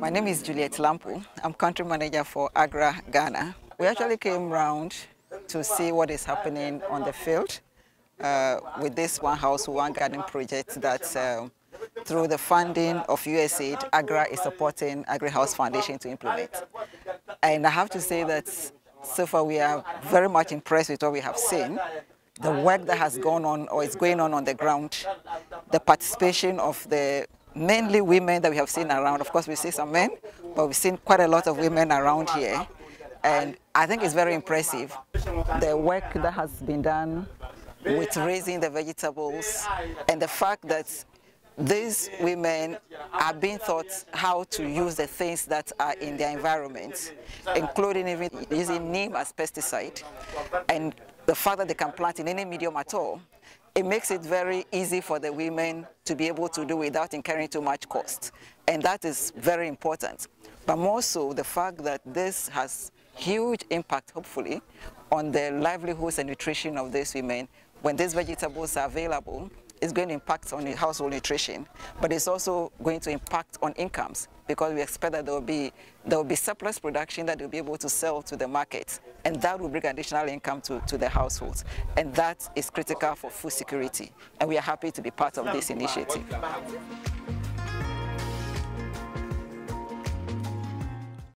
My name is Juliette Lampoh. I'm country manager for Agra Ghana. We actually came round to see what is happening on the field uh, with this One House, One Garden project that uh, through the funding of USAID, Agra is supporting Agrihouse Foundation to implement. And I have to say that so far we are very much impressed with what we have seen. The work that has gone on or is going on on the ground, the participation of the mainly women that we have seen around. Of course, we see some men, but we've seen quite a lot of women around here. And I think it's very impressive. The work that has been done with raising the vegetables and the fact that these women are being taught how to use the things that are in their environment, including even using neem as pesticide, and the fact that they can plant in any medium at all, it makes it very easy for the women to be able to do without incurring too much cost. And that is very important. But more so the fact that this has huge impact, hopefully, on the livelihoods and nutrition of these women when these vegetables are available it's going to impact on household nutrition, but it's also going to impact on incomes because we expect that there will be there will be surplus production that they'll be able to sell to the market, and that will bring additional income to, to the households, and that is critical for food security. And we are happy to be part of this initiative.